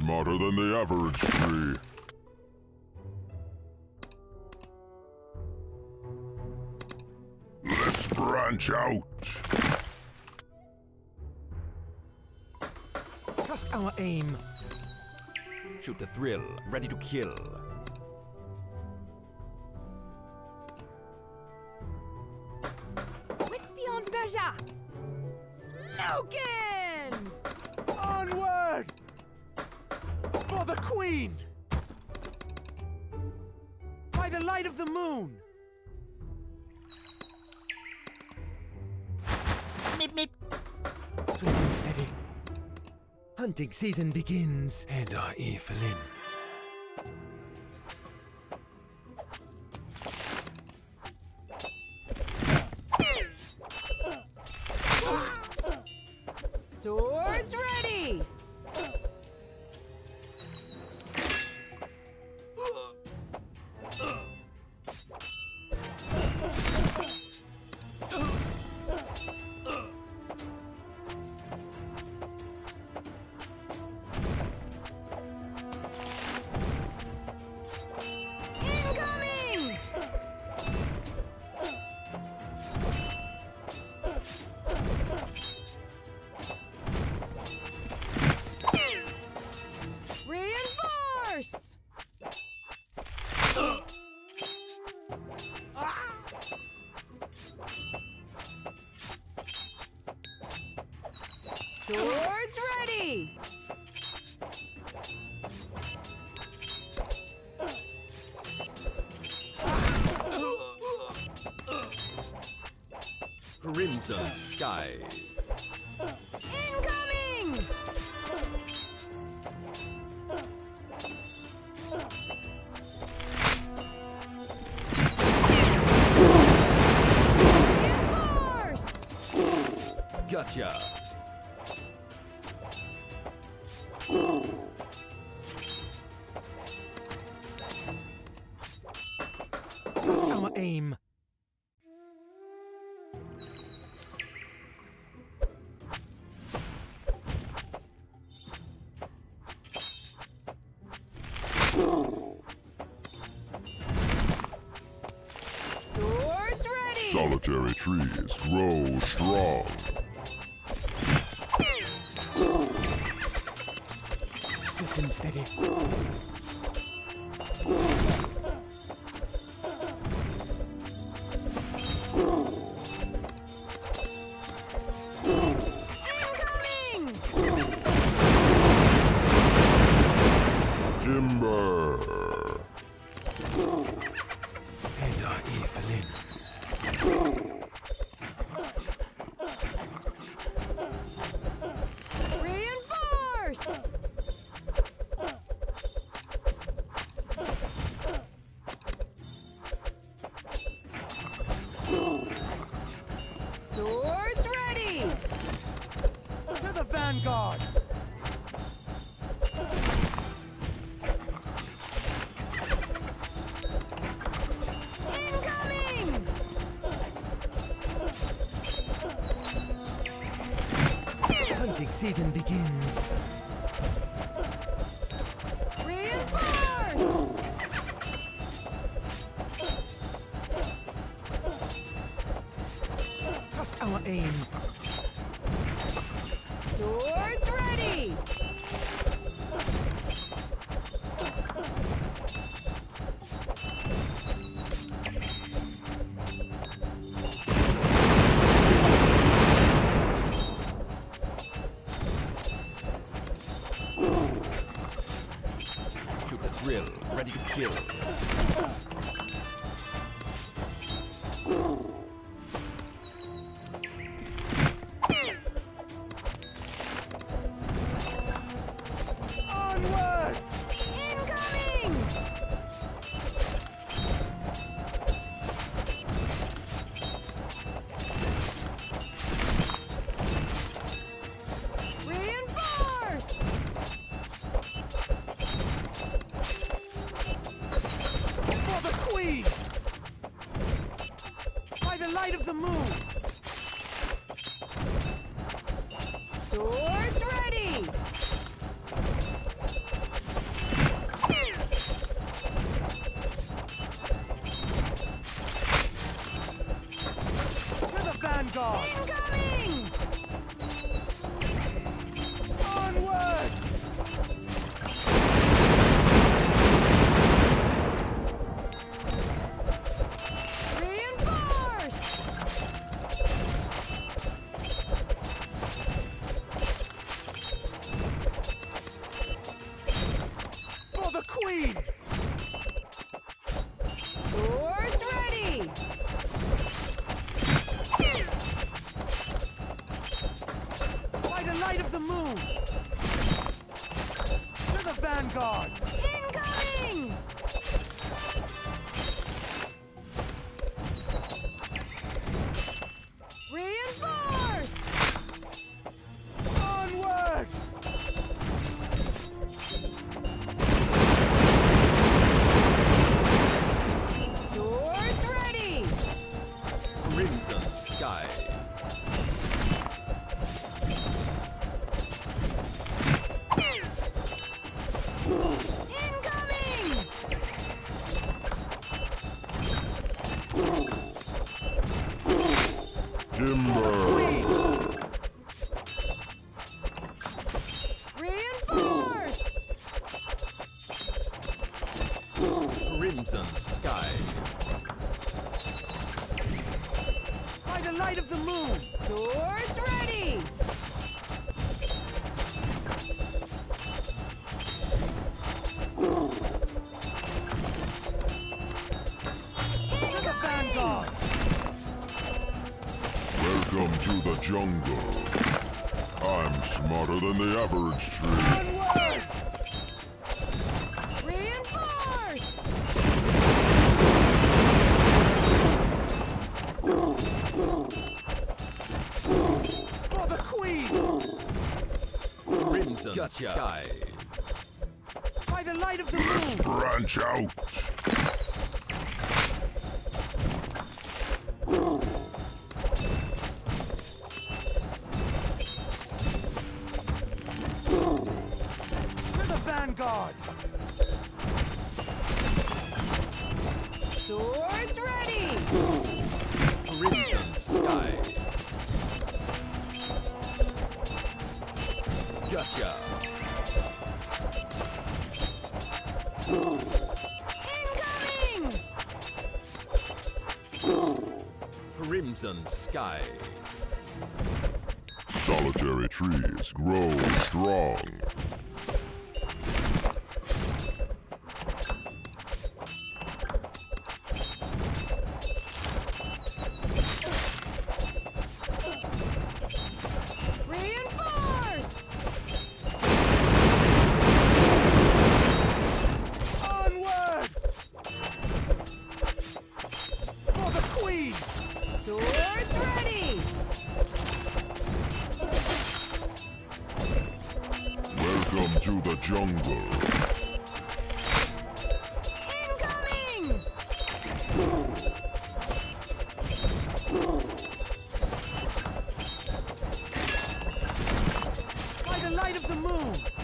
Smarter than the average tree. Let's branch out. Trust our aim. Shoot the thrill, ready to kill. Wits beyond measure! Slogan! Onward! The Queen! By the light of the moon! Meep meep. Swift steady. Hunting season begins. And our Evelyn. Crimson skies. Incoming! Gotcha. Trust our aim. Swift and season begins. Thrill, ready to kill. Light of the moon! To the vanguard! Incoming! Than the average tree. Reinforce! By the light of the moon! Branch out. Gotcha. Incoming! Crimson Sky. Solitary trees grow strong. The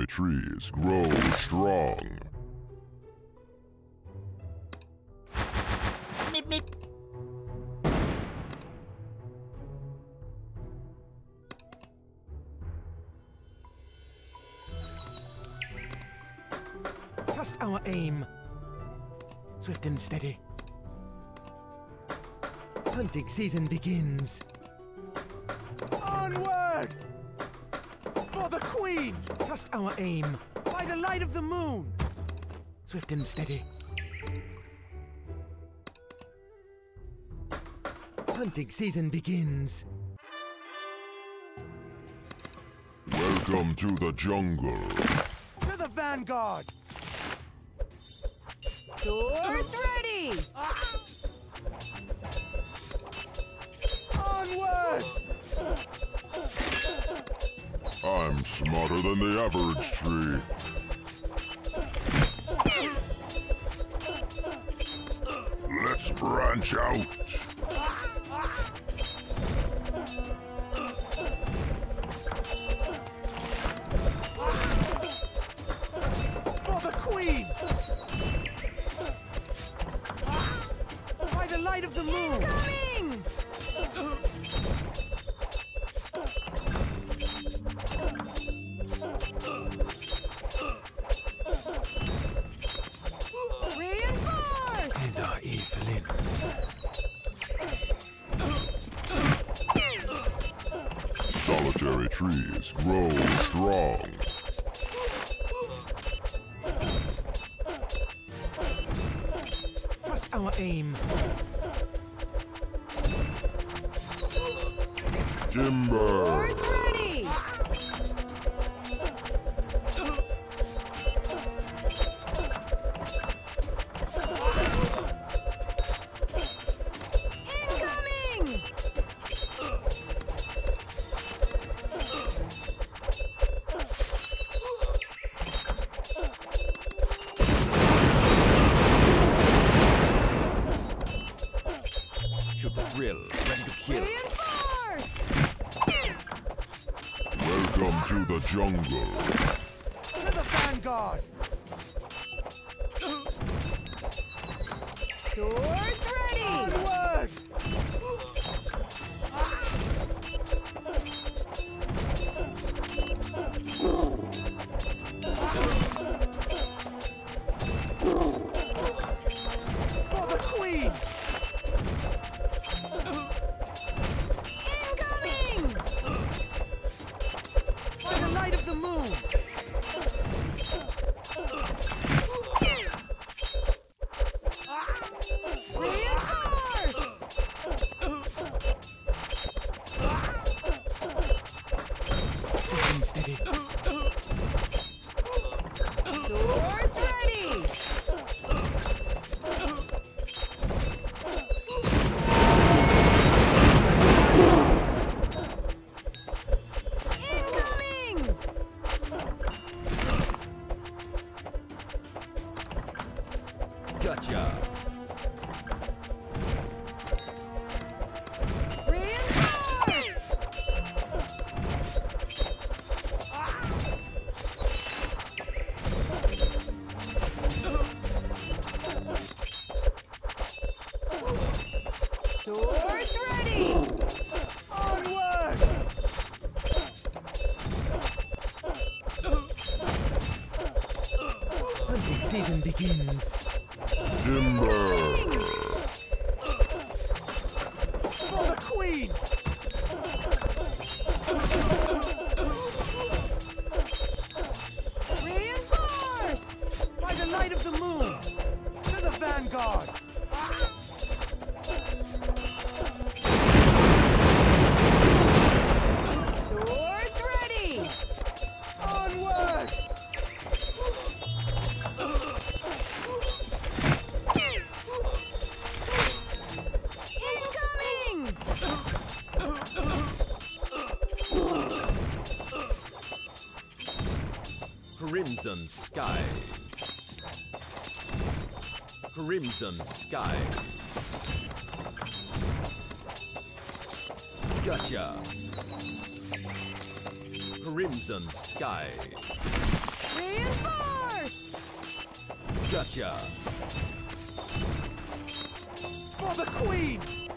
legendary trees grow strong. Meep, meep. Just our aim. Swift and steady. Hunting season begins. Onward! For Queen! Trust our aim. By the light of the moon! Swift and steady. Hunting season begins. Welcome to the jungle. To the vanguard! Swords ready. Onward! I'm smarter than the average tree. Let's branch out. Solitary trees grow strong. Trust our aim. Jungle. To the vanguard! Crimson sky. Crimson sky. Gotcha. Crimson sky. Reinforce. Gotcha. For the Queen!